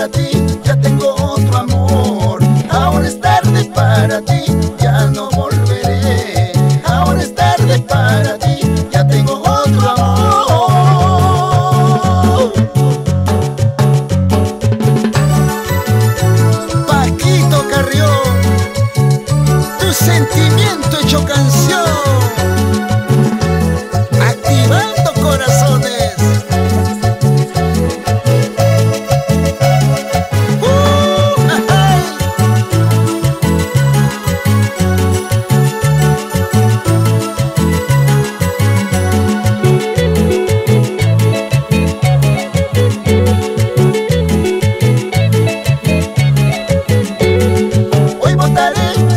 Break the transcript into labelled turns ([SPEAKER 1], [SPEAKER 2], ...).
[SPEAKER 1] para ti, Hoy botaré